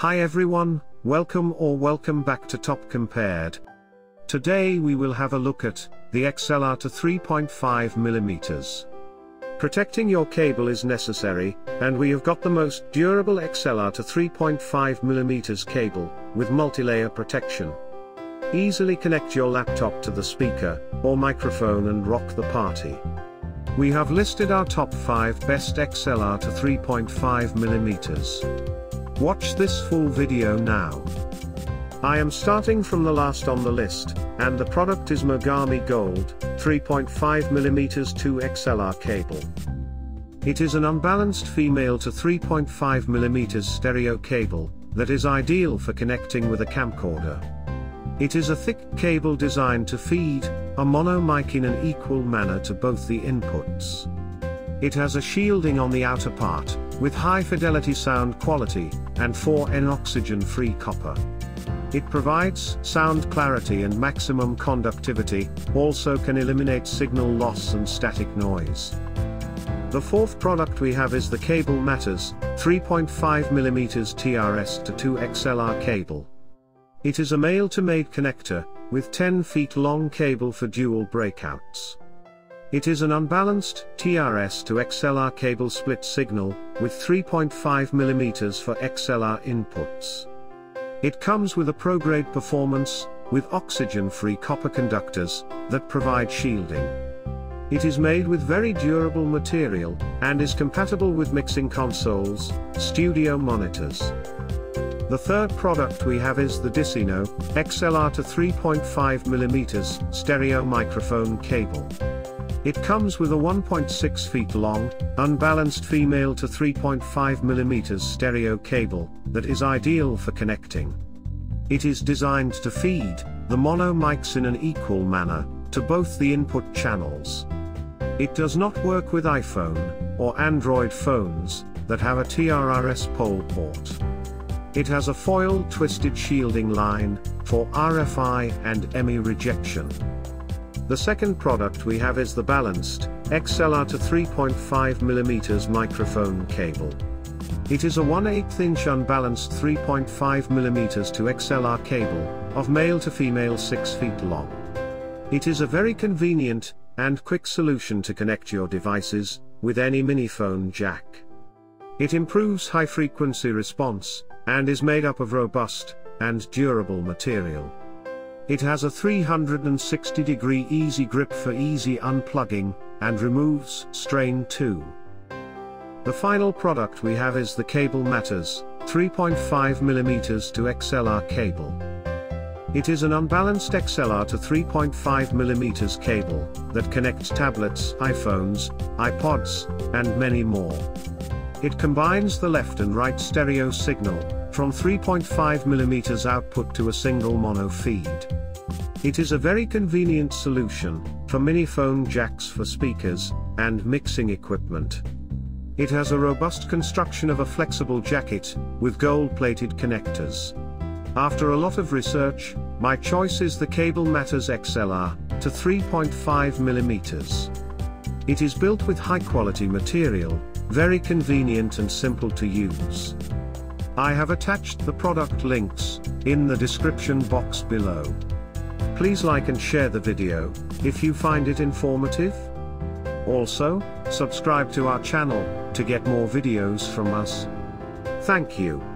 Hi everyone, welcome or welcome back to Top Compared. Today we will have a look at the XLR to 3.5mm. Protecting your cable is necessary, and we have got the most durable XLR to 3.5mm cable, with multi-layer protection. Easily connect your laptop to the speaker, or microphone and rock the party. We have listed our top 5 best XLR to 3.5mm. Watch this full video now. I am starting from the last on the list, and the product is Mogami Gold, 3.5mm 2 XLR cable. It is an unbalanced female to 3.5mm stereo cable, that is ideal for connecting with a camcorder. It is a thick cable designed to feed a mono mic in an equal manner to both the inputs. It has a shielding on the outer part, with high fidelity sound quality, and 4N oxygen-free copper. It provides sound clarity and maximum conductivity, also can eliminate signal loss and static noise. The fourth product we have is the Cable Matters, 3.5mm TRS to 2 XLR cable. It is a male-to-maid connector, with 10 feet long cable for dual breakouts. It is an unbalanced TRS to XLR cable split signal, with 3.5mm for XLR inputs. It comes with a pro-grade performance, with oxygen-free copper conductors, that provide shielding. It is made with very durable material, and is compatible with mixing consoles, studio monitors. The third product we have is the Disino XLR to 3.5mm stereo microphone cable. It comes with a 1.6 feet long, unbalanced female to 3.5mm stereo cable, that is ideal for connecting. It is designed to feed the mono mics in an equal manner to both the input channels. It does not work with iPhone or Android phones that have a TRRS pole port. It has a foil twisted shielding line, for RFI and ME rejection. The second product we have is the balanced, XLR to 3.5mm microphone cable. It is a 1 8 inch unbalanced 3.5mm to XLR cable, of male to female 6 feet long. It is a very convenient, and quick solution to connect your devices, with any mini phone jack. It improves high frequency response, and is made up of robust and durable material. It has a 360 degree easy grip for easy unplugging, and removes strain too. The final product we have is the Cable Matters, 3.5mm to XLR cable. It is an unbalanced XLR to 3.5mm cable, that connects tablets, iPhones, iPods, and many more. It combines the left and right stereo signal, from 3.5mm output to a single mono feed. It is a very convenient solution, for mini phone jacks for speakers, and mixing equipment. It has a robust construction of a flexible jacket, with gold-plated connectors. After a lot of research, my choice is the Cable Matters XLR, to 3.5mm. It is built with high-quality material, very convenient and simple to use. I have attached the product links, in the description box below. Please like and share the video, if you find it informative. Also, subscribe to our channel, to get more videos from us. Thank you.